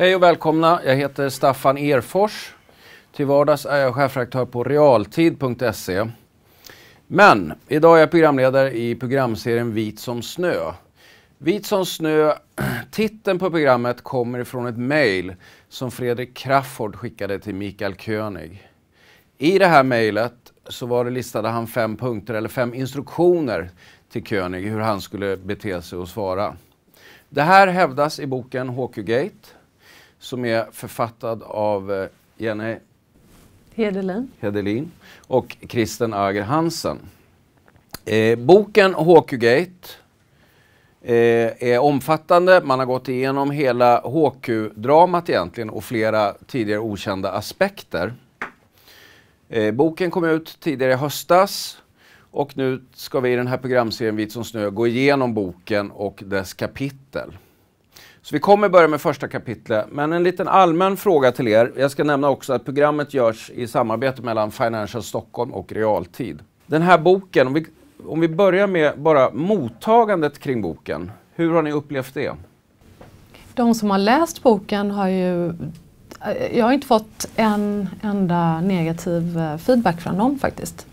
Hej och välkomna. Jag heter Staffan Erfors. Till vardags är jag chefredaktör på realtid.se. Men idag är jag programledare i programserien Vit som snö. Vit som snö, titeln på programmet kommer ifrån ett mejl som Fredrik Crafoord skickade till Mikael König. I det här mejlet så var det listade han fem punkter eller fem instruktioner till König hur han skulle bete sig och svara. Det här hävdas i boken HQ-gate som är författad av eh, Jenny Hedelin. Hedelin och Kristen Ager Hansen. Eh, boken Hawkgate eh, är omfattande. Man har gått igenom hela HQ-dramat egentligen och flera tidigare okända aspekter. Eh, boken kom ut tidigare i höstas och nu ska vi i den här programserien Vit som snö gå igenom boken och dess kapitel. Så vi kommer börja med första kapitlet, men en liten allmän fråga till er. Jag ska nämna också att programmet görs i samarbete mellan Financial Stockholm och Realtid. Den här boken, om vi, om vi börjar med bara mottagandet kring boken. Hur har ni upplevt det? De som har läst boken har ju jag har inte fått en enda negativ eh, feedback från dem faktiskt.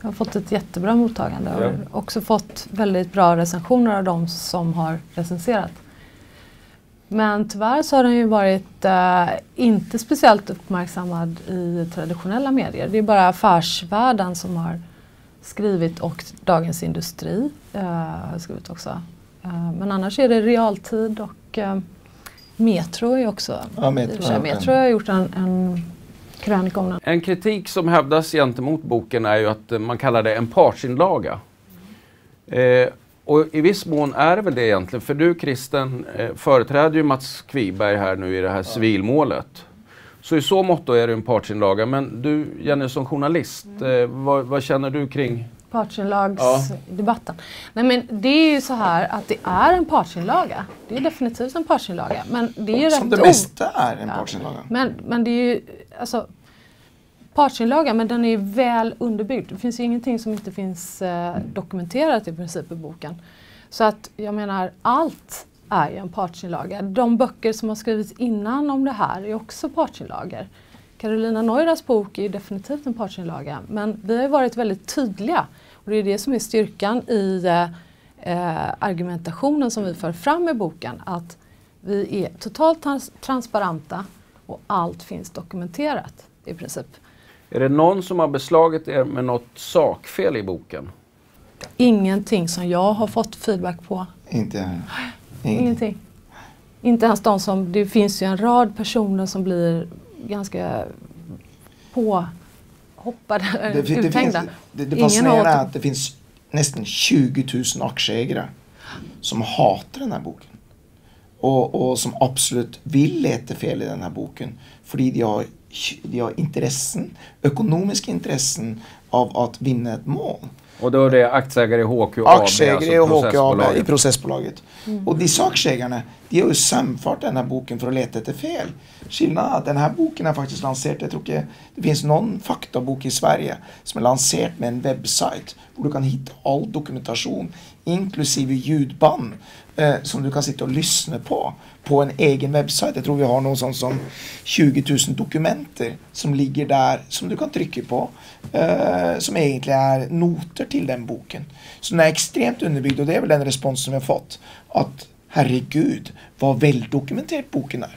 Jag har fått ett jättebra mottagande och ja. också fått väldigt bra recensioner av de som har recenserat. Men tyvärr så har den ju varit eh, inte speciellt uppmärksammad i traditionella medier. Det är bara Affärsvärlden som har skrivit och Dagens Industri eh, har skrivit också. Eh, men annars är det realtid och eh, Metro är också. Ja, Metro, Metro har gjort en, en krönika om den. En kritik som hävdas gentemot boken är ju att man kallar det en partsinlaga. Eh, och i viss mån är det väl det egentligen, för du Kristen eh, företräder ju Mats Kviberg här nu i det här ja. civilmålet. Så i så mått är det en partsinlaga. Men du Jenny som journalist, mm. eh, vad, vad, känner du kring partsinlagsdebatten. Ja. Nej men det är ju så här att det är en partsinlaga. Det är definitivt en partsinlaga. Men det är Som det mesta är en ja. partsinlaga. Men, men det är ju, alltså partsinlaga men den är väl underbyggd. Det finns ju ingenting som inte finns eh, dokumenterat i princip i boken. Så att jag menar allt är ju en partsinlaga. De böcker som har skrivits innan om det här är också partsinlagor. Carolina Neuras bok är definitivt en partsinlaga men vi har varit väldigt tydliga och det är det som är styrkan i eh, eh, argumentationen som vi för fram i boken att vi är totalt trans transparenta och allt finns dokumenterat i princip. Är det någon som har beslagit er med något sakfel i boken? Ingenting som jag har fått feedback på. Inte jag. Ingenting. Inte ens de som, det finns ju en rad personer som blir ganska påhoppade, det, det, uthängda. Finns, det, det fascinerande är att det finns nästan 20 000 aktieägare som hatar den här boken. Och, och som absolut vill leta fel i den här boken. För de har de har intressen, ekonomiska intressen av att vinna ett mål. Och då är det aktieägare i HQ AB, aktieägare alltså i HQ AB, i processbolaget. Mm. Och dessa aktieägarna, de har ju samfört den här boken för att leta efter fel. Skillnaden är att den här boken är faktiskt lanserad, jag tror inte det finns någon faktabok i Sverige som är lanserad med en webbsajt där du kan hitta all dokumentation, inklusive ljudband, eh, som du kan sitta och lyssna på på en egen webbsajt. Jag tror vi har någon sån som 20 000 dokumenter som ligger där som du kan trycka på. Eh, som egentligen är noter till den boken. Så den är extremt underbyggd och det är väl den respons som vi har fått. Att herregud vad väldokumenterad boken är.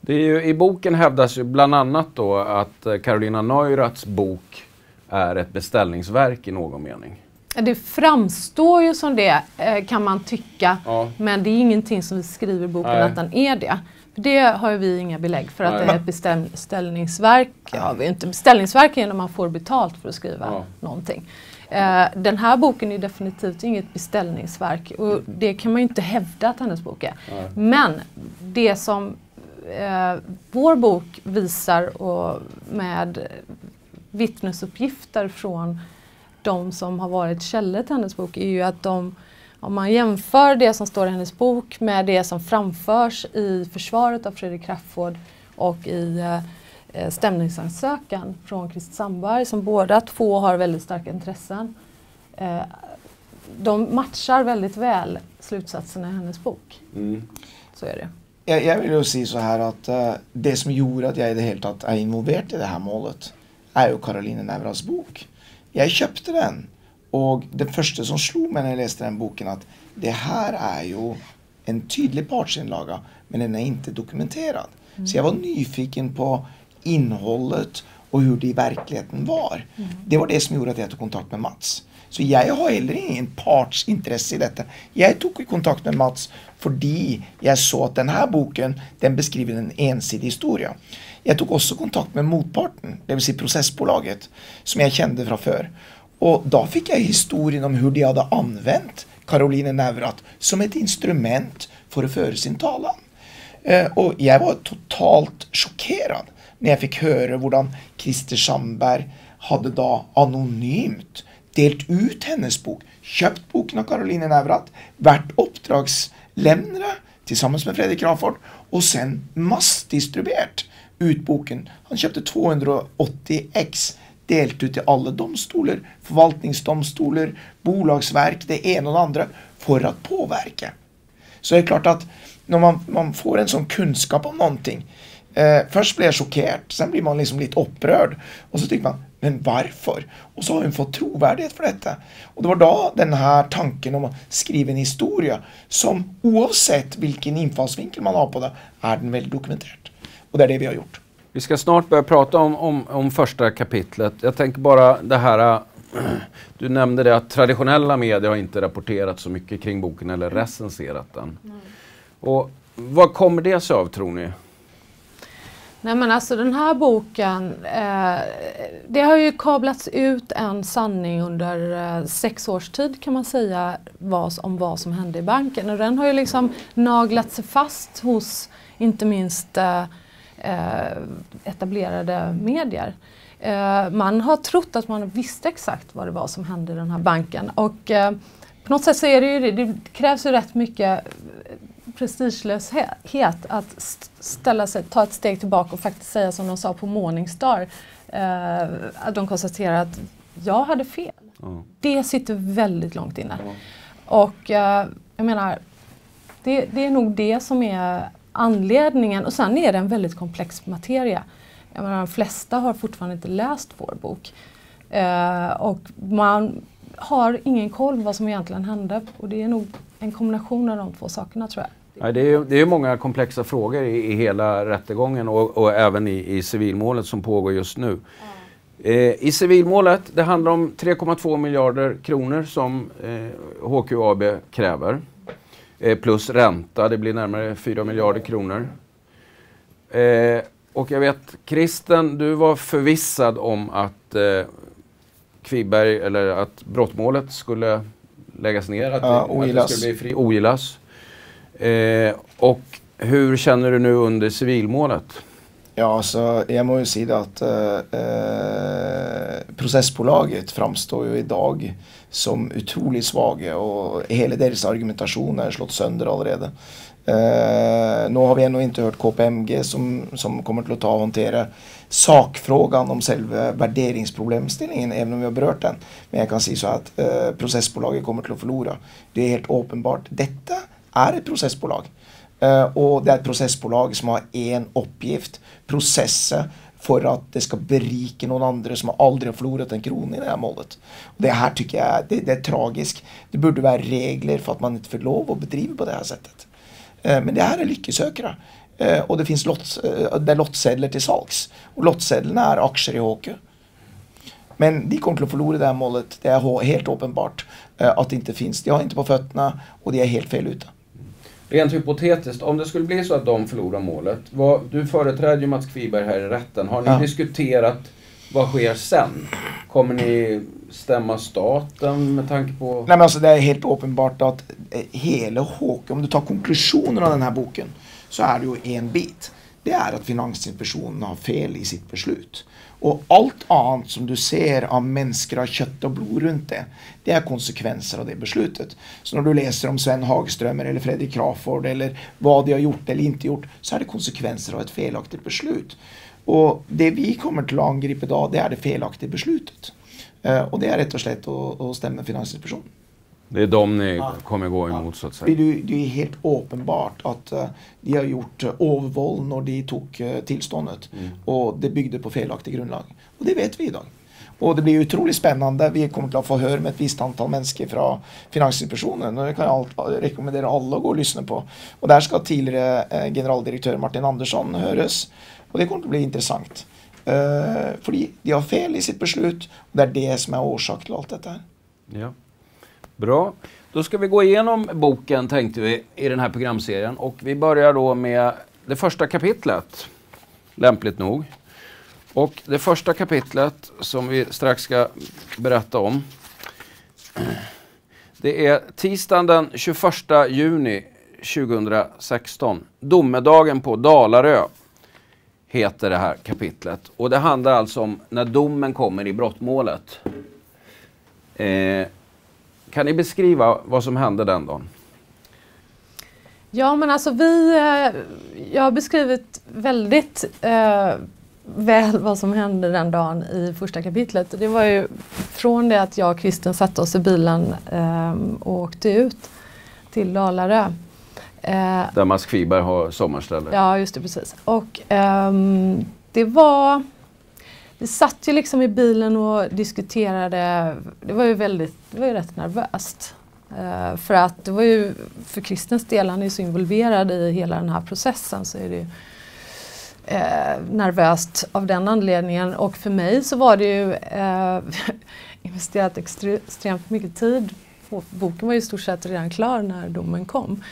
Det är ju, I boken hävdas ju bland annat då att eh, Carolina Neuraths bok är ett beställningsverk i någon mening. Det framstår ju som det eh, kan man tycka. Ja. Men det är ingenting som vi skriver i boken Nej. att den är det. För det har vi inga belägg för att Nej. det är ett beställningsverk. Ja, vi inte. Beställningsverk är när man får betalt för att skriva ja. någonting. Eh, den här boken är definitivt inget beställningsverk och det kan man ju inte hävda att hennes bok är. Nej. Men det som eh, vår bok visar och med vittnesuppgifter från de som har varit källor till hennes bok är ju att de, om man jämför det som står i hennes bok med det som framförs i försvaret av Fredrik Crafoord och i eh, stämningsansökan från Christer Sandberg som båda två har väldigt starka intressen. Eh, de matchar väldigt väl slutsatserna i hennes bok. Mm. Så är det. jag, jag vill ju säga så här att uh, det som gjorde att jag i det hela är involverad i det här målet är ju Caroline Nevras bok. Jag köpte den och det första som slog mig när jag läste den boken att det här är ju en tydlig partsinlaga men den är inte dokumenterad. Mm. Så jag var nyfiken på innehållet och hur det i verkligheten var. Mm. Det var det som gjorde att jag tog kontakt med Mats. Så jag har heller ingen partsintresse i detta. Jag tog kontakt med Mats fordi jag såg att den här boken den beskriver en ensidig historia. Jag tog också kontakt med motparten, det vill säga processbolaget, som jag kände från förr. Och då fick jag historien om hur de hade använt Caroline Nevrat som ett instrument för att föra sin talan. Eh, och jag var totalt chockerad när jag fick höra hur Christer Sandberg hade då anonymt delt ut hennes bok, köpt boken av Caroline Neurath, varit uppdragslämnare tillsammans med Fredrik Crawford och sen massdistribuerat ut boken. Han köpte 280 ex delt ut till alla domstolar, förvaltningsdomstolar, bolagsverk, det ena och det andra för att påverka. Så det är klart att när man, man får en sån kunskap om någonting Eh, först blir jag chockerad, sen blir man liksom lite upprörd. Och så tycker man, men varför? Och så har hon fått trovärdighet för detta. Och det var då den här tanken om att skriva en historia som oavsett vilken infallsvinkel man har på det, är den väldigt dokumenterad. Och det är det vi har gjort. Vi ska snart börja prata om, om, om första kapitlet. Jag tänker bara det här du nämnde det att traditionella medier har inte rapporterat så mycket kring boken eller recenserat den. Mm. Och vad kommer det sig av tror ni? Nej men alltså den här boken, eh, det har ju kablats ut en sanning under eh, sex års tid kan man säga vad, om vad som hände i banken. Och den har ju liksom naglat sig fast hos inte minst eh, eh, etablerade medier. Eh, man har trott att man visste exakt vad det var som hände i den här banken. Och eh, på något sätt så är det ju det, det krävs ju rätt mycket prestigelöshet att ställa sig, ta ett steg tillbaka och faktiskt säga som de sa på Morningstar. Eh, att de konstaterar att jag hade fel. Mm. Det sitter väldigt långt inne. Mm. Och eh, jag menar, det, det, är nog det som är anledningen. Och sen är det en väldigt komplex materia. Jag menar, de flesta har fortfarande inte läst vår bok. Eh, och man har ingen koll vad som egentligen hände. Och det är nog en kombination av de två sakerna tror jag. Ja, det, är, det är många komplexa frågor i, i hela rättegången och, och även i, i, civilmålet som pågår just nu. Eh, I civilmålet, det handlar om 3,2 miljarder kronor som eh, HQAB kräver. Eh, plus ränta, det blir närmare 4 miljarder kronor. Eh, och jag vet, Kristen, du var förvissad om att eh, Kviberg, eller att brottmålet skulle läggas ner, att, ja, det, att det skulle bli fri, ogillas. Eh, och hur känner du nu under civilmålet? Ja, så jag måste ju säga att eh, eh, processbolaget framstår ju idag som otroligt svaga och hela deras argumentation är slått sönder redan. Eh, nu har vi ännu inte hört KPMG som, som kommer till att ta och hantera sakfrågan om själva värderingsproblemställningen, även om vi har berört den. Men jag kan säga så att eh, processbolaget kommer till att förlora. Det är helt uppenbart. Detta är ett processbolag. Uh, och det är ett processbolag som har en uppgift, processa för att det ska berika någon annan som aldrig har förlorat en krona i det här målet. Och det här tycker jag det, det är tragiskt. Det borde vara regler för att man inte får lov att bedriva på det här sättet. Uh, men det här är lyckosökare. Uh, eh, och det finns lott, det är lottsedlar till salgs. Och lottsedlarna är aktier i HK. Men de kommer att förlora det här målet. Det är helt uppenbart att det inte finns. De har inte på fötterna och de är helt fel ute. Rent hypotetiskt, om det skulle bli så att de förlorar målet. Vad, du företräder ju Mats Kviberg här i rätten. Har ni ja. diskuterat vad sker sen? Kommer ni stämma staten med tanke på... Nej men alltså det är helt uppenbart att eh, hela HK, om du tar konklusionen av den här boken, så är det ju en bit. Det är att Finansinspektionen har fel i sitt beslut. Och allt annat som du ser av människor av kött och blod runt det, det är konsekvenser av det beslutet. Så när du läser om Sven Hagströmer eller Fredrik Crawford eller vad de har gjort eller inte gjort, så är det konsekvenser av ett felaktigt beslut. Och det vi kommer till att angripa idag, det är det felaktiga beslutet. Eh, och det är rätt och slätt att stämma Finansinspektionen. Det är de ni ja. kommer gå emot så att säga. Det, det är helt uppenbart att uh, de har gjort övervåld när de tog uh, tillståndet. Mm. Och det byggde på felaktig grundlag. Och det vet vi idag. Och det blir otroligt spännande. Vi kommer att få höra med ett visst antal människor från Finansinspektionen. Och det kan jag rekommendera alla att gå och lyssna på. Och där ska tidigare eh, generaldirektör Martin Andersson höras. Och det kommer att bli intressant. Uh, för de har fel i sitt beslut. Och det är det som är orsak till allt detta. Ja. Bra. Då ska vi gå igenom boken tänkte vi i den här programserien. Och vi börjar då med det första kapitlet. Lämpligt nog. Och det första kapitlet som vi strax ska berätta om. Det är tisdagen den 21 juni 2016. Domedagen på Dalarö heter det här kapitlet. Och det handlar alltså om när domen kommer i brottmålet. Eh, kan ni beskriva vad som hände den dagen? Ja men alltså vi, eh, jag har beskrivit väldigt eh, väl vad som hände den dagen i första kapitlet. Det var ju från det att jag och Kristen satte oss i bilen eh, och åkte ut till Dalarö. Eh, Där Mats Kviberg har sommarställe. Ja just det, precis. Och ehm, det var vi satt ju liksom i bilen och diskuterade. Det var ju väldigt, det var ju rätt nervöst. Uh, för att det var ju, för Kristens del, han är ju så involverad i hela den här processen så är det ju uh, nervöst av den anledningen. Och för mig så var det ju uh, investerat extre, extremt mycket tid. Boken var ju i stort sett redan klar när domen kom.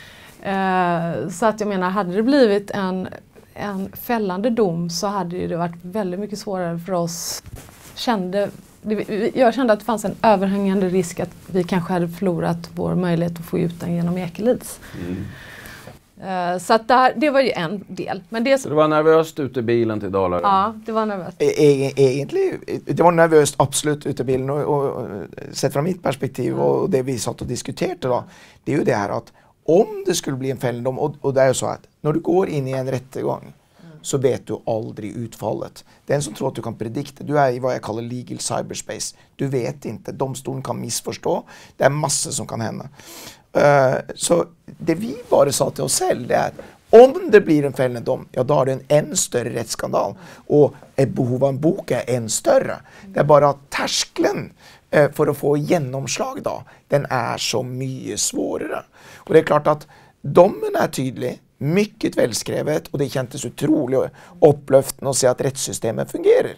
så att jag menar, hade det blivit en en fällande dom så hade det varit väldigt mycket svårare för oss. Kände, jag kände att det fanns en överhängande risk att vi kanske hade förlorat vår möjlighet att få ut den genom Ekelids. Mm. Uh, så att där, det var ju en del. Men det, så det var nervöst ute i bilen till Dalarö? Ja, det var nervöst. E-, e egentligen, det var nervöst absolut ute i bilen och, och, och sett från mitt perspektiv mm. och det vi satt och diskuterade då, det är ju det här att om det skulle bli en fällande dom, och, och det är så att när du går in i en rättegång mm. så vet du aldrig utfallet. Den som tror att du kan predikta, du är i vad jag kallar legal cyberspace. Du vet inte, domstolen kan missförstå. Det är massor som kan hända. Uh, så det vi bara sa till oss själva det är att om det blir en fällande dom, ja då har det en än större rättsskandal. Och ett behov av en bok är än större. Det är bara tröskeln Eh, Eh, för att få genomslag då, den är så mycket svårare. Och det är klart att domen är tydlig, mycket välskrivet och det kändes otroligt upplyftande att se att rättssystemet fungerar.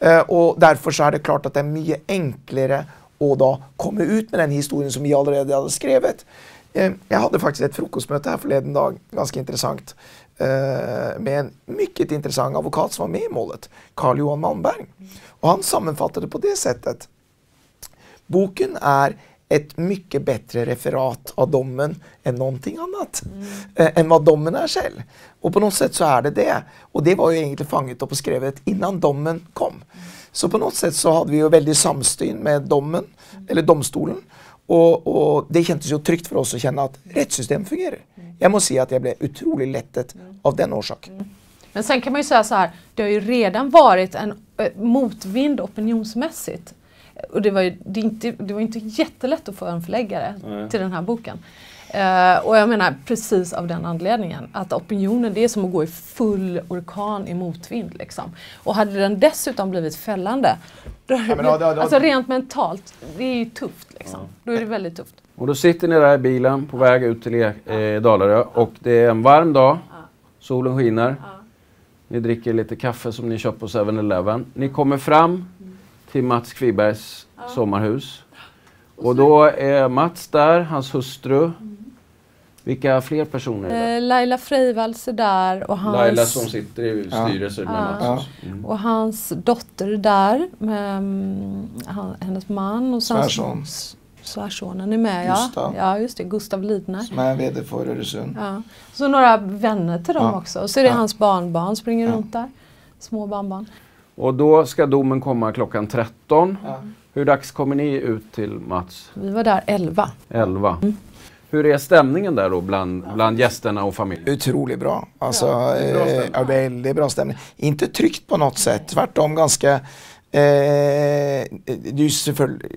Mm. och därför så är det klart att det är mycket enklare att då komma ut med den historien som vi redan hade skrivit. Eh, jag hade faktiskt ett frukostmöte här förleden dag, ganska intressant, med en mycket intressant advokat som var med i målet, Carl Johan Malmberg. Och han sammanfattade på det sättet Boken är ett mycket bättre referat av domen än någonting annat. Mm. Äh, än vad domen är själv. Och på något sätt så är det det. Och det var ju egentligen fanget upp och skrivet innan domen kom. Mm. Så på något sätt så hade vi ju väldigt samsyn med domen, mm. eller domstolen. Och, och, det kändes ju tryggt för oss att känna att rättssystemet fungerar. Mm. Jag måste säga att jag blev otroligt lättet mm. av den orsaken. Mm. Men sen kan man ju säga så här, det har ju redan varit en äh, motvind opinionsmässigt och det var ju det inte, det var inte jättelätt att få en förläggare Nej. till den här boken. Uh, och jag menar precis av den anledningen att opinionen det är som att gå i full orkan i motvind. Liksom. Och hade den dessutom blivit fällande, då, ja, då, då, då, alltså rent mentalt, det är ju tufft. Liksom. Ja. Då är det väldigt tufft. Och då sitter ni där i bilen på väg ut till eh, Dalarö och det är en varm dag, solen skiner. Ni dricker lite kaffe som ni köpt på 7-Eleven. Ni kommer fram till Mats Kvibergs ja. sommarhus. Och då är Mats där, hans hustru. Mm. Vilka fler personer är det? Eh, Laila Freivalds är där. Och hans... Laila som sitter i styrelsen ja. med Mats. Mm. Och hans dotter är där med um, hennes man. Och Svärson. Svärsonen är med Gustav. ja. Ja just det, Gustav Lidner. Som är VD för Öresund. Ja. Så några vänner till dem ja. också. Och så är det hans barnbarn springer runt där. Små barnbarn. Och då ska domen komma klockan 13. Ja. Hur dags kommer ni ut till Mats? Vi var där 11. 11. Mm. Hur är stämningen där då bland, bland gästerna och familjen? Otroligt bra. Alltså, ja, bra eh, väldigt bra stämning. Inte tryckt på något sätt, tvärtom ganska Eh, det är ju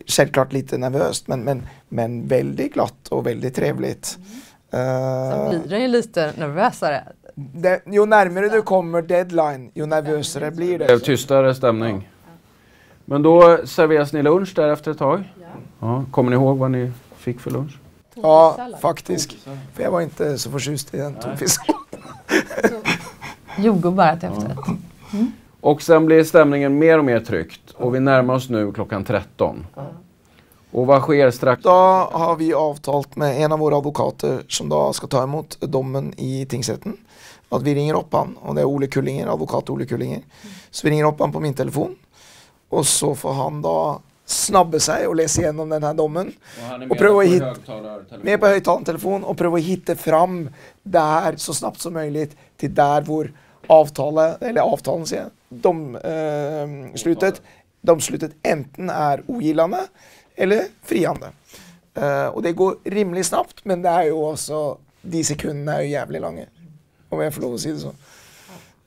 självklart lite nervöst men, men, men väldigt glatt och väldigt trevligt. Mm. Uh, Sen blir det ju lite nervösare. Det, ju närmare du kommer deadline, ju nervösare blir det. Det tystare stämning. Men då serveras ni lunch där efter ett tag? Ja. Kommer ni ihåg vad ni fick för lunch? Ja, faktiskt. För jag var inte så förtjust i den tonfisksalladen. Jordgubbar till efterrätt. Mm. Och sen blir stämningen mer och mer tryckt och vi närmar oss nu klockan 13. Och vad sker strax? Då har vi avtalat med en av våra advokater som då ska ta emot domen i tingsrätten. Att vi ringer upp han och det är Ole Kullinger, advokat Ole Kullinger. Så vi ringer upp han på min telefon och så får han då snabba sig och läsa igenom den här domen. Och, och pröva hitta, med på högtalartelefon och pröva hitta fram där så snabbt som möjligt till där vår avtalet, eller avtalen säger de, eh, slutet, de slutet enten är ogillande eller friande. Eh, och det går rimligt snabbt men det är ju också, de sekunderna är ju jävligt långa. Om jag får lov att säga det så.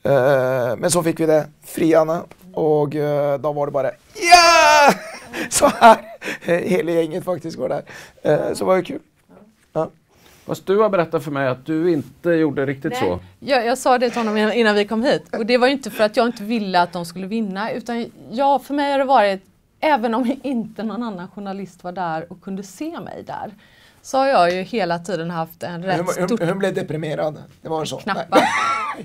Eh, men så fick vi det friande och eh, då var det bara ja! Så här, hela gänget faktiskt går där. Eh, så var det kul. Ja. Fast du har berättat för mig att du inte gjorde riktigt Nej. så. Jag, jag sa det till honom innan vi kom hit och det var inte för att jag inte ville att de skulle vinna utan ja, för mig har det varit, även om inte någon annan journalist var där och kunde se mig där, så har jag ju hela tiden haft en rätt hon, stor... Hon blev deprimerad, det var så? Knappast.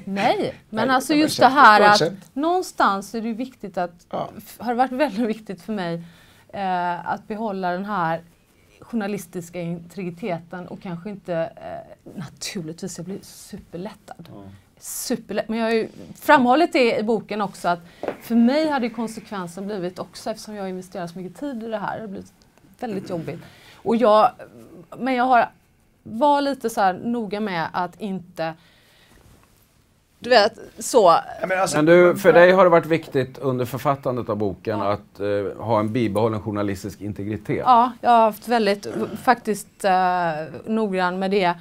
Nej, men Nej, alltså just det här att någonstans är det viktigt att, ja. har det varit väldigt viktigt för mig eh, att behålla den här journalistiska integriteten och kanske inte, eh, naturligtvis, jag blir superlättad. Mm. Superlätt. Men jag har ju framhållit det i boken också att för mig hade konsekvensen blivit också, eftersom jag investerat så mycket tid i det här, det har blivit väldigt jobbigt. Och jag, men jag har var lite så här noga med att inte du vet, så. Men, alltså, men, du, för dig har det varit viktigt under författandet av boken ja. att uh, ha en bibehållen journalistisk integritet? Ja, jag har haft väldigt, faktiskt uh, noggrann med det.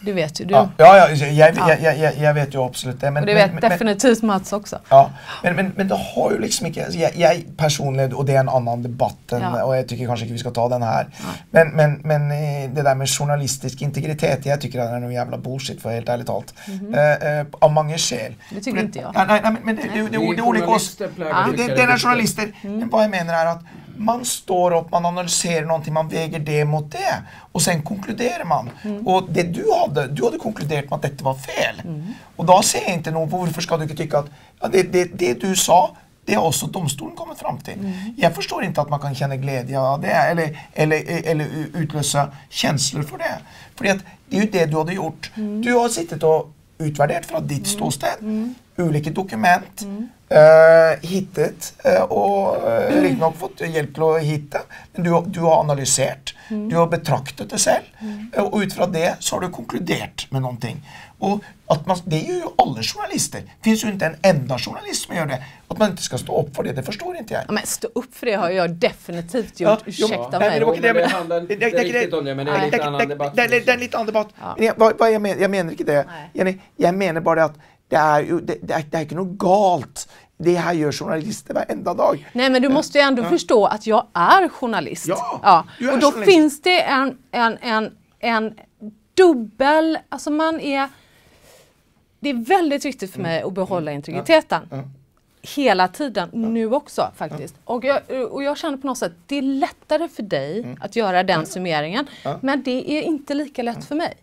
Det vet ju du. Ja, ja, ja jag, jag, jag, jag, vet ju absolut det. Men, och det vet men, definitivt Mats också. Ja, men, men, men det har ju liksom inte, alltså, jag, jag personligen, och det är en annan debatt ja. och jag tycker kanske inte vi ska ta den här. Ja. Men, men, men eh, det där med journalistisk integritet, jag tycker det är nog jävla bullshit för helt ärligt talat. Mm -hmm. uh, uh, av många skäl. Det tycker inte jag. Nej, nej, men det, det, det, det, det är olika oss. Det, det är journalister. Mm. Vad jag menar är att man står upp, man analyserar någonting, man väger det mot det och sen konkluderar man. Mm. Och det du hade, du hade konkluderat med att detta var fel. Mm. Och då säger jag inte någon, varför ska du inte tycka att ja, det, det, det du sa, det har också domstolen kommit fram till. Mm. Jag förstår inte att man kan känna glädje av det eller, eller, eller utlösa känslor för det. För det är ju det du hade gjort. Mm. Du har suttit och utvärderat från ditt mm. ståsted, mm. olika dokument, Uh, hittat uh, och uh, riktignok fått hjälp till att hitta. Men du, du har analyserat, mm. du har betraktat det själv mm. och utifrån det så har du konkluderat med någonting. Och att man, det är ju alla journalister. Det finns ju inte en enda journalist som gör det. Att man inte ska stå upp för det, det förstår inte jag. Ja, men stå upp för det har jag definitivt gjort, ja, ursäkta mig. det, handlar inte riktigt om det, men det är en lite annan debatt. Det är en lite annan debatt. Ja. Vad, vad jag, men, jag menar inte det. Jag, jag menar bara att det är ju det, det, är, det är inte något galt. Det här gör journalister varenda dag. Nej men du måste ju ändå ja. förstå att jag är journalist. Ja, ja. Och då journalist. finns det en, en, en, en dubbel, alltså man är det är väldigt viktigt för mig att behålla integriteten. Ja. Ja. Hela tiden, ja. nu också faktiskt. Och, jag, och jag känner på något sätt, det är lättare för dig mm. att göra den summeringen. Men det är inte lika lätt för mig.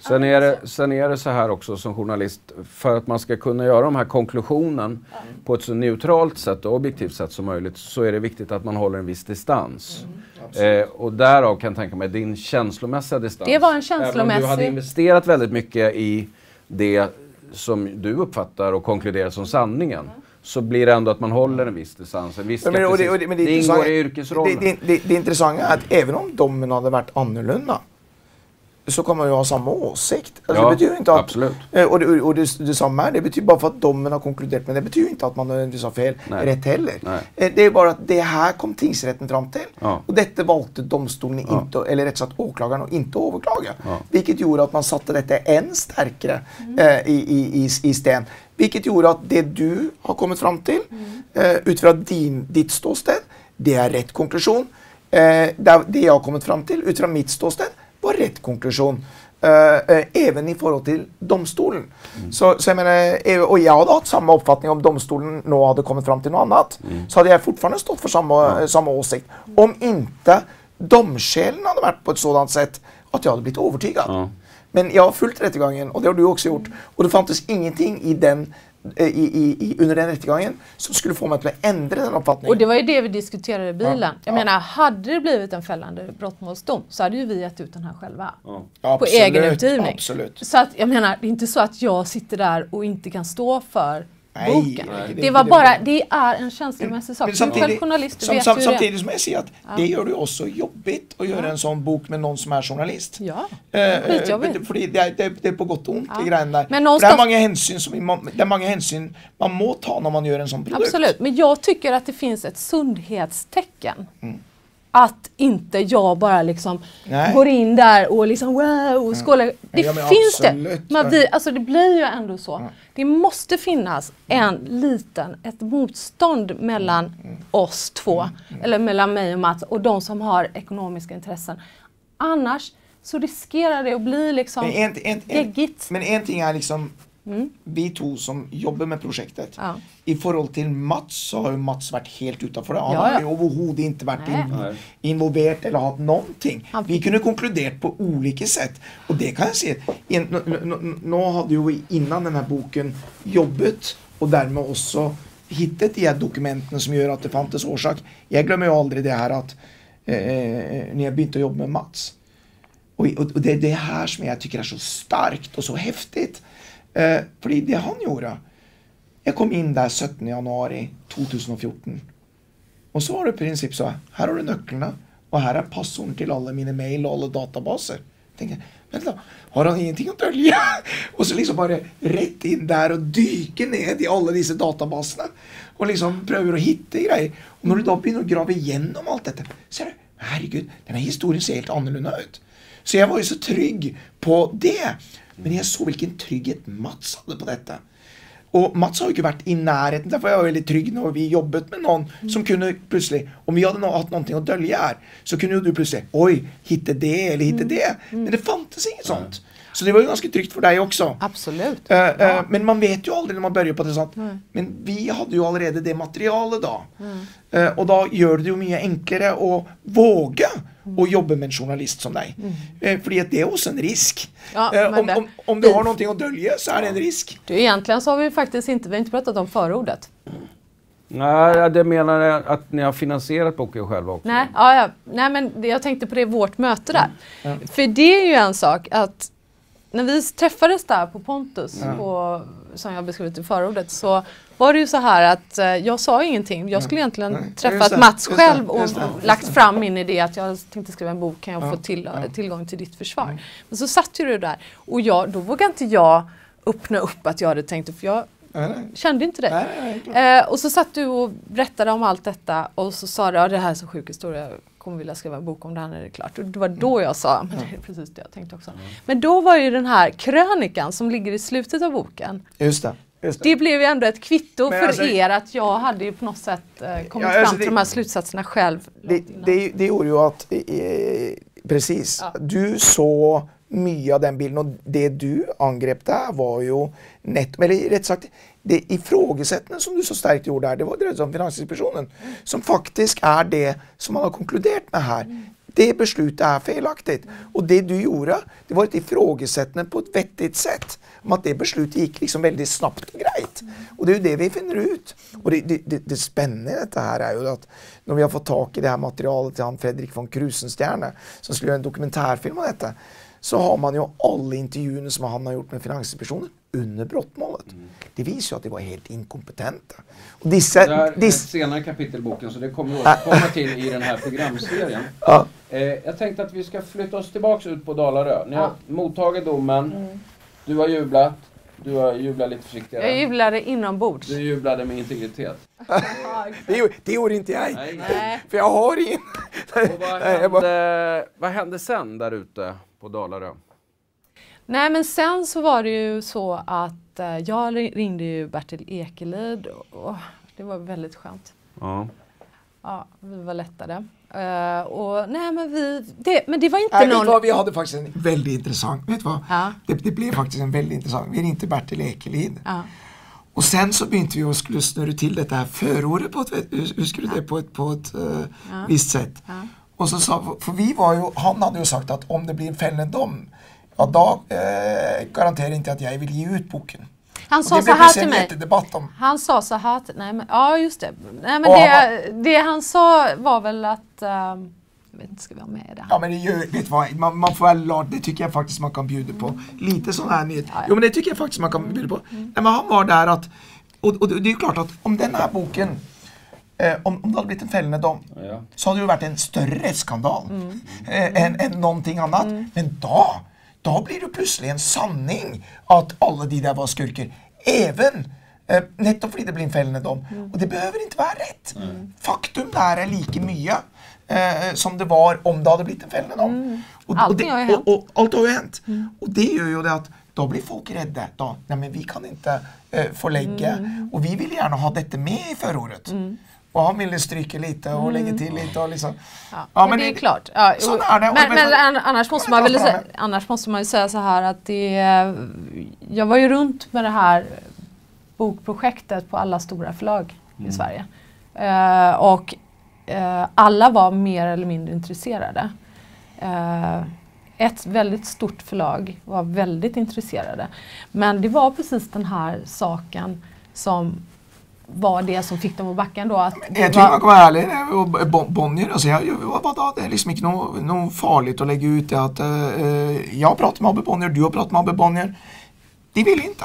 Sen är, det, sen är det så här också som journalist, för att man ska kunna göra de här konklusionen på ett så neutralt sätt och objektivt sätt som möjligt så är det viktigt att man håller en viss distans. Mm. Eh, och därav kan jag tänka mig din känslomässiga distans. Det var en känslomässig... Även om du hade investerat väldigt mycket i det som du uppfattar och konkluderar som sanningen. Mm så blir det ändå att man håller en viss distans, en viss men, och det, och det, men det, det ingår i yrkesrollen. Det, det, det, intressanta är att även om domen hade varit annorlunda så kommer man ju ha samma åsikt. Alltså ja, det betyder inte att, absolut. Eh, och, det, och det, det samma är, det betyder bara för att domen har konkluderat, men det betyder inte att man nödvändigtvis har fel, Nej. rätt heller. Nej. Eh, det är bara att det här kom tingsrätten fram till. Ja. Och detta valde domstolen, ja. inte, eller rätt sagt åklagaren, att inte överklaga. Ja. Vilket gjorde att man satte detta än starkare mm. eh, i, i, i, i sten. Vilket gjorde att det du har kommit fram till, mm. eh, utifrån din, ditt ståsted. Det är rätt konklusion. Eh, det jag har kommit fram till utifrån mitt ståsted var rätt konklusion. Uh, uh, även i förhållande till domstolen. Mm. Så, så jag menar, och jag hade haft samma uppfattning om domstolen nu hade kommit fram till något annat. Mm. Så hade jag fortfarande stått för samma, ja. samma åsikt. Om inte domskälen hade varit på ett sådant sätt att jag hade blivit övertygad. Ja. Men jag har följt rättegången och det har du också gjort. Och det fanns ingenting i den Eh, i, i, under den rättegången som skulle få mig att ändra den uppfattningen. Och det var ju det vi diskuterade i bilen. Ja. Jag ja. menar, hade det blivit en fällande brottmålsdom så hade ju vi gett ut den här själva. Ja. På egen utgivning. Absolut. Så att jag menar, det är inte så att jag sitter där och inte kan stå för boken. Nej, det, det, var det, bara, det är en känslomässig sak. Men samtidigt, journalist, som, sam, samtidigt som jag säger att ja. det gör det också jobbigt att göra en sån bok med någon som är journalist. Ja, eh, skitjobbigt. Eh, för det, det, det, är på gott och ont ja. i grejen där. Men någonstans... Det är många hänsyn som det är många hänsyn man må ta när man gör en sån produkt. Absolut, men jag tycker att det finns ett sundhetstecken. Mm att inte jag bara liksom Nej. går in där och liksom wow, skålar. Det ja, finns absolut. det. Man, vi, alltså det blir ju ändå så. Ja. Det måste finnas en liten, ett motstånd mellan mm. mm. oss två, mm. mm. eller mellan mig och Mats och de som har ekonomiska intressen. Annars så riskerar det att bli liksom men en, en, en, Men en ting är liksom Mm. Vi två som jobbar med projektet. Ja. I förhållande till Mats så har ju Mats varit helt utanför det. Han ja, har ju överhuvudtaget inte varit in, involverad eller haft någonting. Han... Vi kunde konkludera på olika sätt. Och det kan jag se. Nu hade ju innan den här boken jobbat och därmed också hittat de här dokumenten som gör att det fanns orsak. Jag glömmer ju aldrig det här att eh, när jag började jobba med Mats. Och, och, och det är det här som jag tycker är så starkt och så häftigt. Eh, fordi det han gjorde Jag kom in där 17 januari 2014. Och så var det i princip så här har du nycklarna och här är passorden till alla mina mail och alla databaser. Jag tänkte, da. har han ingenting att dölja? och så liksom bara rätt in där och dyka ner i alla dessa databaserna och liksom prøver å hitta grejer. Och när du då börjar å igenom allt detta, så ser du herregud, den här historien ser helt annorlunda ut. Så jag var ju så trygg på det. Men jag såg vilken trygghet Mats hade på detta. Och Mats har ju inte varit i närheten, därför var jag väldigt trygg när vi jobbat med någon mm. som kunde plötsligt, om vi hade haft någonting att dölja här, så kunde du plötsligt, oj, hitta det eller hitta mm. det. Mm. Men det fanns inget sånt. Så det var ju ganska tryggt för dig också. Absolut. Uh, uh, men man vet ju aldrig när man börjar på det sånt. Mm. Men vi hade ju redan det materialet då. Mm. Uh, och då gör det ju mycket enklare att våga och jobba med en journalist som dig. Mm. för det är också en risk. Ja, om, om, om, du har någonting att dölja så är det en risk. Du, egentligen så har vi faktiskt inte, vi har inte pratat om förordet. Nej, det menar jag att ni har finansierat boken själva också. Nej, ja, ja. Nej men jag tänkte på det vårt möte där. Mm. För det är ju en sak att när vi träffades där på Pontus, ja. på, som jag beskrivit i förordet, så var det ju så här att eh, jag sa ingenting. Jag skulle egentligen Nej. träffat Mats själv och lagt fram min idé att jag tänkte skriva en bok, kan jag ja. få till, ja. tillgång till ditt försvar? Mm. Men så satt ju du där och jag, då vågade inte jag öppna upp att jag hade tänkt, för jag Nej, Kände inte det. Nej, eh, och så satt du och berättade om allt detta och så sa du, ja det här är så sjuk historia, kommer vilja skriva en bok om det här när det är klart. Och det var då jag sa, men det är precis det jag tänkte också. Men då var ju den här krönikan som ligger i slutet av boken. Just det. Det. det blev ju ändå ett kvitto men för alltså, er att jag hade ju på något sätt eh, kommit ja, alltså fram till det, de här slutsatserna själv. Det, det, det gjorde ju att, eh, precis, ja. du såg mycket av den bilden och det du angrep där var ju netto, eller rätt sagt det ifrågasättande som du så starkt gjorde där, det var det som Finansinspektionen, som faktiskt är det som man har konkluderat med här. Det beslutet är felaktigt. Och det du gjorde, det var ett ifrågasättande på ett vettigt sätt. Om att det beslutet gick liksom väldigt snabbt och grejt. Och det är ju det vi finner ut. Och det, det, det, det spännande i detta här är ju att när vi har fått tag i det här materialet till han Fredrik von Krusenstjerne som skulle göra en dokumentärfilm om detta så har man ju alla intervjuer som han har gjort med Finansinspektionen under brottmålet. Mm. Det visar ju att de var helt inkompetenta. Och dessa, det är ett senare kapitel i boken så det kommer vi återkomma till i den här programserien. Ja. Eh, jag tänkte att vi ska flytta oss tillbaks ut på Dalarö. Ni har ja. mottagit domen. Mm. Du har jublat. Du har jublat lite försiktigare. Jag jublade inombords. Du jublade med integritet. det, det gjorde inte jag. Nej. För jag har ingen. vad, hände, vad hände sen där ute på Dalarö? Nej men sen så var det ju så att eh, jag ringde ju Bertil Ekelid och Det var väldigt skönt. Ja. Ja, vi var lättade. Uh, och nej men vi, det, men det var inte nej, någon... Vad, vi hade faktiskt en väldigt intressant, vet vad? Ja. Det, det, blev faktiskt en väldigt intressant, vi ringde Bertil Ekelid. Ja. Och sen så började vi och skulle snurra till det här förordet på ett, hur skulle det på ett, på ett uh, ja. visst sätt. Ja. Och så sa, för vi var ju, han hade ju sagt att om det blir en fällande dom, ja då eh, garanterar inte att jag vill ge ut boken. Han sa så här till mig. Om. Han sa så här till, nej men, ja just det. Nej, men det, det, han sa var väl att uh, jag vet inte, ska vi ha med det? Ja men det gör, vet vad, man, man får väl, det tycker jag faktiskt man kan bjuda på. Lite sån här nyhet. Jo men det tycker jag faktiskt man kan bjuda på. Mm. Nej, men han var där att, och, och det är ju klart att om den här boken Eh, om, om det hade blivit en fällande dom ja. så hade det varit en större rättsskandal mm. eh, än, än någonting annat. Mm. Men då, då blir det plötsligt en sanning att alla de där var skurkar. Även eh, nettopp för det blir en fällande dom. Mm. Och det behöver inte vara rätt. Faktum där är lika mycket eh, som det var om det hade blivit en fällande dom. Mm. Och, det, har och, och, allt har ju hänt. Mm. Och det gör ju det att då blir folk rädda. Då, nej men vi kan inte eh, förlägga mm. och vi vill gärna ha detta med i förordet. Mm. Och han ville stryka lite och mm. lägga till lite och liksom. Ja, ja men, det är klart. Ja, det. Men, men, annars, måste man väl säga, annars måste man ju säga så här att det Jag var ju runt med det här bokprojektet på alla stora förlag mm. i Sverige. Uh, och uh, alla var mer eller mindre intresserade. Uh, ett väldigt stort förlag var väldigt intresserade. Men det var precis den här saken som var det som fick dem att backa ändå. Att jag tycker man kan vara ärlig. Bonnier, alltså jag, vadå, det är liksom inte något, något farligt att lägga ut det att uh, jag pratar med Abbe Bonnier, du har pratat med Abbe Bonnier. De vill inte.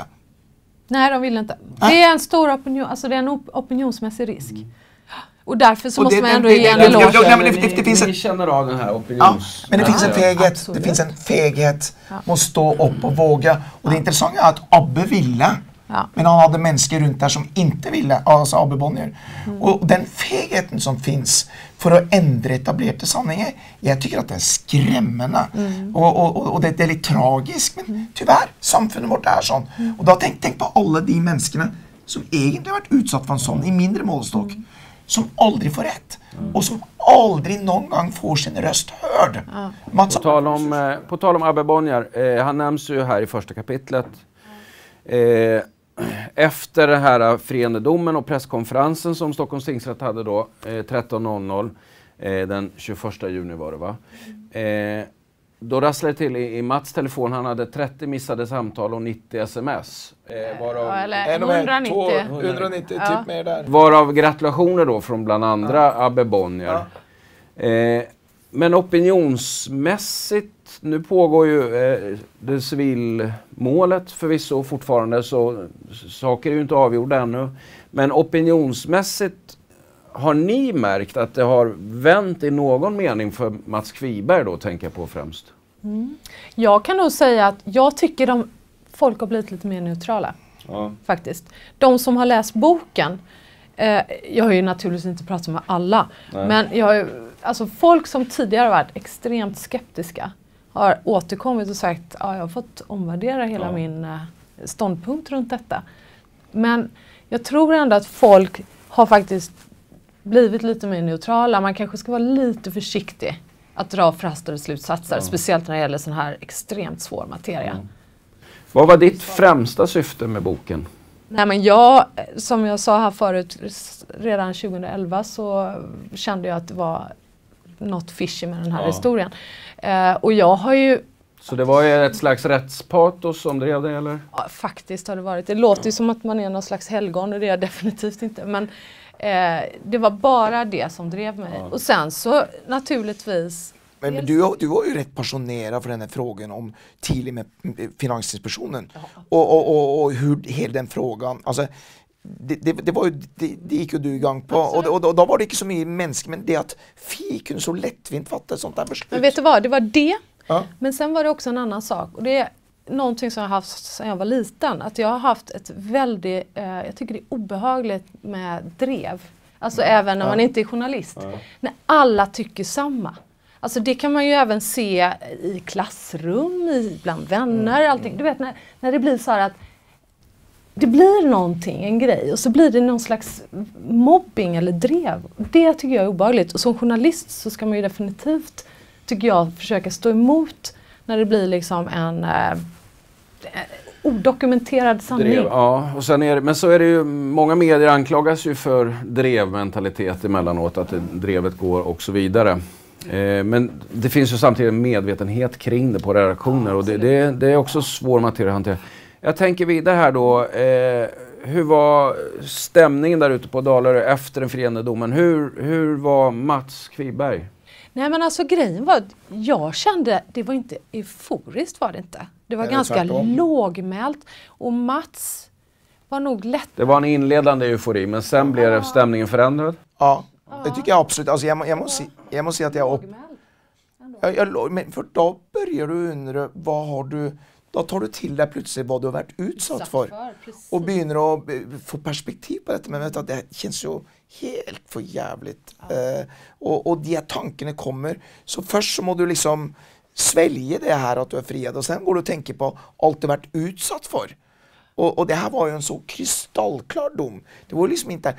Nej, de vill inte. Det är en stor opinion, alltså det är en opinionsmässig risk. Mm. Och därför så och måste det, man ändå ge en eloge. Ni känner av den här opinions... Ja, men det finns en feghet. Absolut. Det finns en feghet. Ja. Måste stå upp och våga. Och det intressanta är att Abbe ville. Ja. Men han hade människor runt där som inte ville, alltså Abbe Bonnier. Mm. Och den fegheten som finns för att ändra etablerade sanningar, jag tycker att det är skrämmande. Mm. Och, och, och det, det, är lite tragiskt, men mm. tyvärr, samfundet vårt är sånt. Mm. Och då tänk, tänk på alla de människorna som egentligen varit utsatta för en sån i mindre målstock. Mm. Som aldrig får rätt. Mm. Och som aldrig någon gång får sin röst hörd. På tal om, eh, på tal om Abbe Bonnier, eh, han nämns ju här i första kapitlet. Eh, efter den här friedomen och presskonferensen som Stockholms tingsrätt hade då, eh, 13.00 eh, den 21 juni var det va. Eh, då rasslade det till i, i, Mats telefon, han hade 30 missade samtal och 90 sms. Eh, varav, ja, eller 190. 190 ja. typ mer där. Varav gratulationer då från bland andra ja. Abbe Bonnier. Ja. Eh, men opinionsmässigt nu pågår ju eh, det civilmålet förvisso fortfarande så saker är ju inte avgjorda ännu. Men opinionsmässigt har ni märkt att det har vänt i någon mening för Mats Kviberg då tänker jag på främst? Mm. Jag kan nog säga att jag tycker de, folk har blivit lite mer neutrala. Ja. Faktiskt. De som har läst boken eh, jag har ju naturligtvis inte pratat med alla. Nej. Men jag har, alltså folk som tidigare varit extremt skeptiska har återkommit och sagt att ja, jag har fått omvärdera hela ja. min uh, ståndpunkt runt detta. Men jag tror ändå att folk har faktiskt blivit lite mer neutrala. Man kanske ska vara lite försiktig att dra förhastade slutsatser. Ja. Speciellt när det gäller sån här extremt svår materia. Ja. Vad var ditt främsta syfte med boken? Nej men jag, som jag sa här förut, redan 2011 så kände jag att det var något fishy med den här ja. historien. Eh, och jag har ju så det var ju ett slags rättspatos som drev det eller? Ja, faktiskt har det varit. Det låter ju som att man är någon slags helgon och det är jag definitivt inte. Men eh, det var bara det som drev mig. Ja. Och sen så naturligtvis men, men du, du var ju rätt passionerad för den här frågan om Tili med Finansinspektionen. Ja. Och, och, och, och, hur hela den frågan, alltså det, det, det, var ju, det, det gick ju du igång på och, och, och, då var det inte så mycket mänskligt men det att Fi kunde så lättvindigt fatta sånt där beslut. Men vet du vad, det var det. Ja. Men sen var det också en annan sak och det är någonting som jag haft sedan jag var liten. Att jag har haft ett väldigt, eh, jag tycker det är obehagligt med drev. Alltså ja. även när man inte är journalist. När alla tycker samma. Alltså det kan man ju även se i klassrum, i, bland vänner, mm. allting. Du vet när, när det blir så här att det blir någonting, en grej och så blir det någon slags mobbing eller drev. Det tycker jag är obehagligt och som journalist så ska man ju definitivt, tycker jag, försöka stå emot när det blir liksom en eh, eh odokumenterad sanning. Drev, ja, och sen är det, men så är det ju, många medier anklagas ju för drevmentalitet emellanåt, att det, drevet går och så vidare. Eh, men det finns ju samtidigt en medvetenhet kring det på redaktioner och det, det, det är också svår materia att hantera. Jag tänker vidare här då. Eh, hur var stämningen där ute på Dalarö efter den friande domen? Hur, hur var Mats Kviberg? Nej men alltså grejen var att jag kände, det var inte euforiskt var det inte. Det var Nej, ganska lågmält och Mats var nog lätt... Det var en inledande eufori men sen blev stämningen förändrad? Ja, det tycker jag absolut. Alltså jag, jag, måste, jag måste säga att jag... jag, jag men för då börjar du undra, vad har du då tar du till dig plötsligt vad du har varit utsatt för. för och börjar att eh, få perspektiv på detta. Men vet du, det känns ju helt för jävligt. Ja. Eh, och, och de tankarna kommer. Så först så måste du liksom svälja det här att du är friad och sen går du och tänker på allt du varit utsatt för. Och, och, det här var ju en så kristallklar dom. Det var liksom inte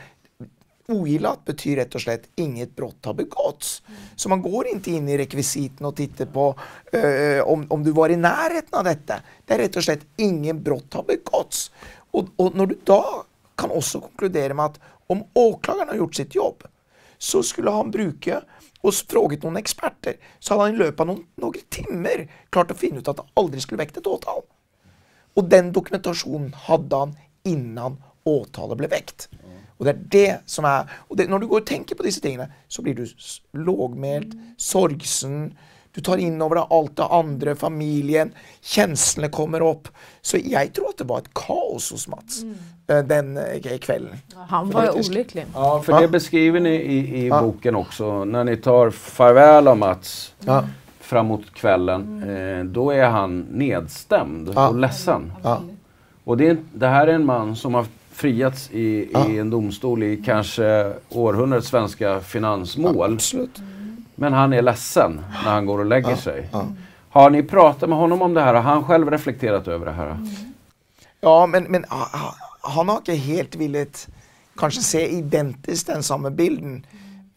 Ogillat betyder rätt och slett inget brott har begåtts. Mm. Så man går inte in i rekvisiten och tittar på eh, om, om du var i närheten av detta. Det är rätt och slett ingen brott har begåtts. Och, och när du då kan också konkludera med att om åklagaren har gjort sitt jobb så skulle han bruka och frågat några experter så hade han i löpet av någon, några timmar klart att finna ut att han aldrig skulle väckt ett åtal. Och den dokumentationen hade han innan åtalet blev väckt. Och det är det som är, och det, när du går och tänker på dessa ting så blir du lågmäld, mm. sorgsen, du tar in över allt det andra, familjen, känslorna kommer upp. Så jag tror att det var ett kaos hos Mats mm. Eh, den äh, kvällen. Han var faktiskt. olycklig. Ja, för ja. det beskriver ni i, i ja. boken också. När ni tar farväl av Mats ja. framåt kvällen, mm. eh, då är han nedstämd och ledsen. Och det, det här är en man som har friats i, ja. i en domstol i kanske århundradets svenska finansmål. Absolut. Men han är ledsen när han går och lägger sig. Har ni pratat med honom om det här? Har han själv reflekterat över det här? Mm. Ja, men, men han har inte helt velat kanske se identiskt den samma bilden.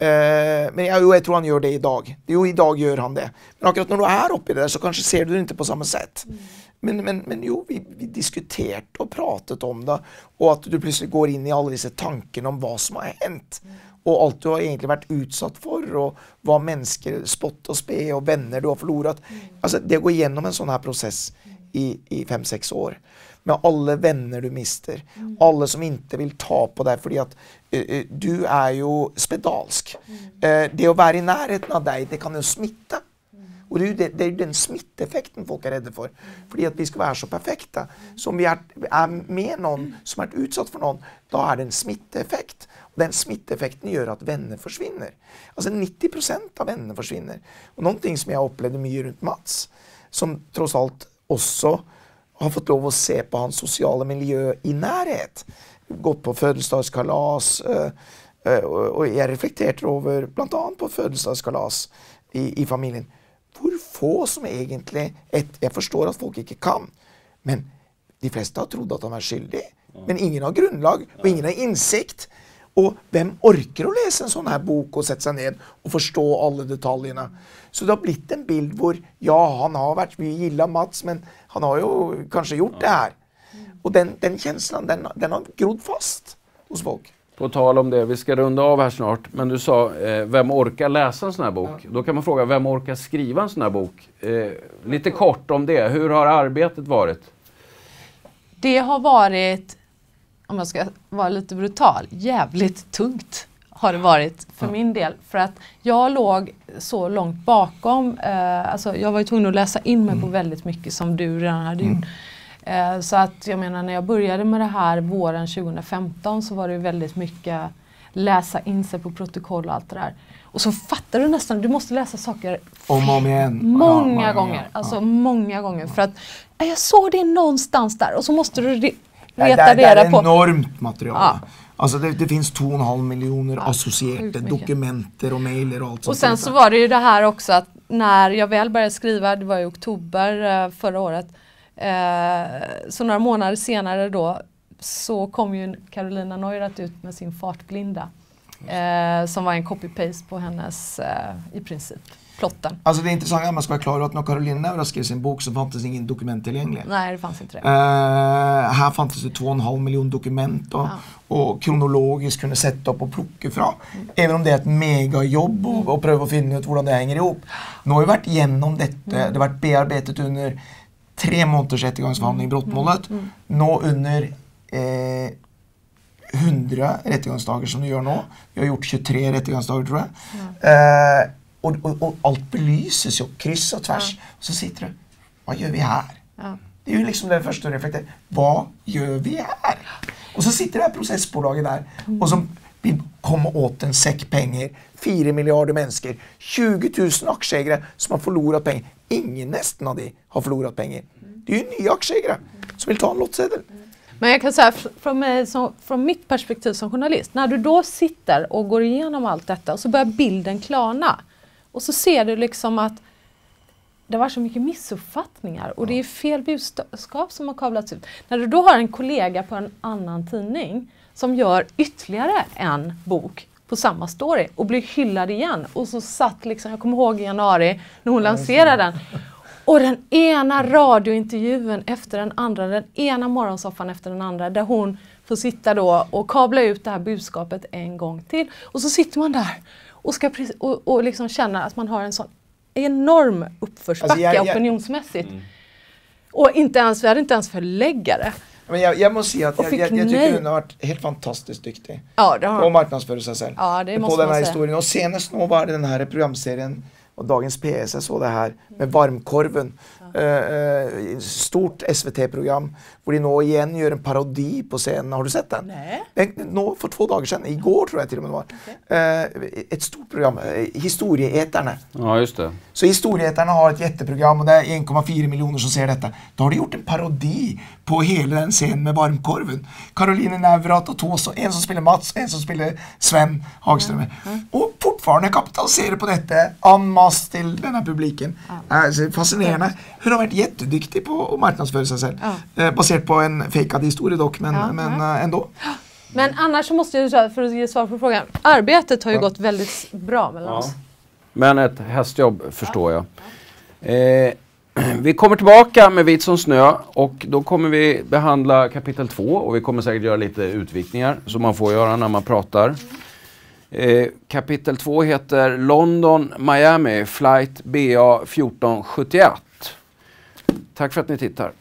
Uh, men jag, jag tror han gör det idag. Jo, idag gör han det. Men akkurat när du är uppe i det där så kanske ser du det inte på samma sätt. Mm. Men, men, men jo, vi, vi diskuterat och pratat om det och att du plötsligt går in i alla dessa tankar om vad som har hänt. Och allt du har egentligen varit utsatt för och vad människor, spott och spe och vänner du har förlorat. Mm. Alltså det går igenom en sån här process i, i fem, sex år. Med alla vänner du mister. Mm. Alla som inte vill ta på dig för att uh, du är ju spedalsk. Mm. Uh, det att vara i närheten av dig, det kan ju smitta. Och det är ju det, det är den smitteffekten folk är rädda för. För att vi ska vara så perfekta. Så om vi är, är med någon som är utsatt för någon, då är det en smittoeffekt. Och den smittoeffekten gör att vänner försvinner. Alltså 90% av vänner försvinner. Och någonting som jag upplevde mycket runt Mats, som trots allt också har fått lov att se på hans sociala miljö i närhet. Gått på födelsedagskalas eh, eh, och jag reflekterar över bland annat på födelsedagskalas i, i familjen hur få som egentligen, ett, jag förstår att folk inte kan, men de flesta har trott att han är skyldig. Men ingen har grundlag och ingen har insikt. Och vem orkar att läsa en sån här bok och sätta sig ner och förstå alla detaljerna? Så det har blivit en bild där, ja, han har varit, vi gillar Mats, men han har ju kanske gjort det här. Och den, den känslan, den, den har grodd fast hos folk. På tal om det, vi ska runda av här snart, men du sa, eh, vem orkar läsa en sån här bok? Ja. Då kan man fråga, vem orkar skriva en sån här bok? Eh, lite kort om det, hur har arbetet varit? Det har varit, om jag ska vara lite brutal, jävligt tungt har det varit för ja. min del. För att jag låg så långt bakom, eh, alltså jag var ju tvungen att läsa in mig mm. på väldigt mycket som du redan hade mm. Eh, så att jag menar när jag började med det här våren 2015 så var det väldigt mycket läsa in sig på protokoll och allt det där. Och så fattar du nästan, du måste läsa saker om och om igen. Många ja, gånger. Ja. Alltså många gånger. För att jag såg det någonstans där och så måste du re reta reda på. Det är enormt material. Ja. Alltså det, det finns 2,5 miljoner ja, associerade dokumenter och mejler och allt sånt. Och sen så var det ju det här också att när jag väl började skriva, det var i oktober eh, förra året, så några månader senare då så kom ju Carolina Neurath ut med sin Fartblinda. Eh, som var en copy-paste på hennes, eh, i princip, plotten. Alltså det är intressant att man ska vara klar att när Caroline Neurath skrev sin bok så fanns ingen dokument tillgängliga. Nej, det fanns inte det. Uh, här fanns det två och en halv miljon dokument och, ja. och kronologiskt kunde sätta upp och plocka fram. Mm. Även om det är ett megajobb och, och pröva finna ut hur det hänger ihop. Nu har vi varit igenom detta, mm. det har varit bearbetat under tre månaders rättegångsförhandling i brottmålet. Mm. Mm. Nu under eh, 100 rättegångsdagar som du gör nu. Vi har gjort 23 rättegångsdagar tror jag. Mm. Eh, och, och, och, allt belyses ju kryss och tvärs. Ja. Och så sitter du, vad gör vi här? Ja. Det är ju liksom det första reflekterar, vad gör vi här? Och så sitter det här processbolaget där mm. och som vill komma åt en säck pengar. 4 miljarder människor, 20 000 aktieägare som har förlorat pengar. Ingen nästan av det har förlorat pengar. Det är ju nya aktieägare som vill ta en lottsedel. Men jag kan säga från, mig, som, från mitt perspektiv som journalist, när du då sitter och går igenom allt detta och så börjar bilden klarna. Och så ser du liksom att det var så mycket missuppfattningar och det är fel budskap som har kablats ut. När du då har en kollega på en annan tidning som gör ytterligare en bok på samma story och blir hyllad igen. Och så satt liksom, jag kommer ihåg i januari när hon lanserade den. Och den ena radiointervjun efter den andra, den ena morgonsoffan efter den andra där hon får sitta då och kabla ut det här budskapet en gång till. Och så sitter man där och, ska och, och liksom känna att man har en sån enorm uppförsbacke alltså jag, jag, opinionsmässigt. Mm. Och inte ens, vi hade inte ens förläggare. Men jag, jag måste säga att jag, jag, jag, tycker hon har varit helt fantastiskt duktig. Ja, det har På marknadsföra sig själv. Ja, det måste på den här säga. historien. Och senast nu var det den här programserien och Dagens PS, jag såg det här med varmkorven. Uh, stort SVT-program där de nu igen gör en parodi på scenen. Har du sett den? Nej. Den, för två dagar sedan, igår tror jag till och med det var. Okay. Uh, ett stort program, uh, Historieätarna. Ja, just det. Så Historieätarna har ett jätteprogram och det är 1,4 miljoner som ser detta. Då har de gjort en parodi på hela den scenen med varmkorven. Caroline Nävrat och Tås, en som spelar Mats, en som spelar Sven Hagström. Mm. Mm. Och fortfarande kapitaliserar på detta en masse till den här publiken. Ja. Alltså, fascinerande. Hon har varit jätteduktig på att marknadsföra sig själv. Ja. Eh, baserat på en fejkad historia dock, men, ja, men ja. Eh, ändå. Men annars så måste jag för att ge svar på frågan, arbetet har ju gått väldigt bra mellan oss. Men ett hästjobb förstår jag. Eh, vi kommer tillbaka med Vit som snö och då kommer vi behandla kapitel 2 och vi kommer säkert göra lite utvikningar som man får göra när man pratar. Eh, kapitel 2 heter London Miami Flight BA 1471. Tack för att ni tittar.